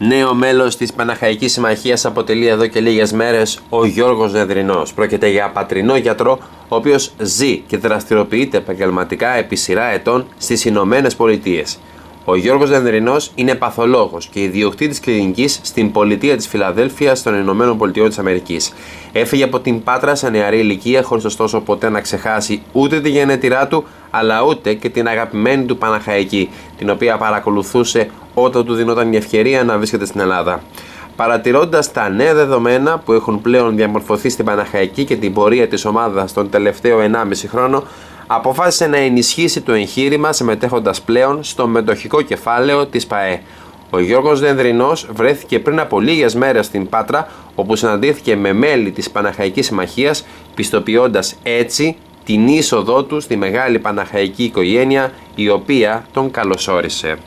Νέο μέλος της Παναχαϊκής Συμμαχίας αποτελεί εδώ και λίγες μέρες ο Γιώργος Δεδρινός. Πρόκειται για πατρινό γιατρό, ο οποίος ζει και δραστηριοποιείται επαγγελματικά επί σειρά ετών στις Ηνωμένες Πολιτείες. Ο Γιώργος Δενδρινός είναι παθολόγος και ιδιοκτήτης κλινικής στην πολιτεία της Φιλαδέλφιας των Ηνωμένων Πολιτειών της Αμερικής. Έφυγε από την Πάτρα σε νεαρή ηλικία, χωρίς ωστόσο ποτέ να ξεχάσει ούτε τη γενέτειρά του, αλλά ούτε και την αγαπημένη του Παναχαϊκή, την οποία παρακολουθούσε όταν του δινόταν η ευκαιρία να βρίσκεται στην Ελλάδα. Παρατηρώντας τα νέα δεδομένα που έχουν πλέον διαμορφωθεί στην Παναχαϊκή και την πορεία της ομάδας τον τελευταίο 1,5 χρόνο, αποφάσισε να ενισχύσει το εγχείρημα συμμετέχοντας πλέον στο μετοχικό κεφάλαιο της ΠαΕ. Ο Γιώργος Δενδρινός βρέθηκε πριν από λίγες μέρες στην Πάτρα όπου συναντήθηκε με μέλη της Παναχαϊκής Συμμαχίας πιστοποιώντας έτσι την είσοδό του στη μεγάλη Παναχαϊκή οικογένεια η οποία τον καλωσόρισε.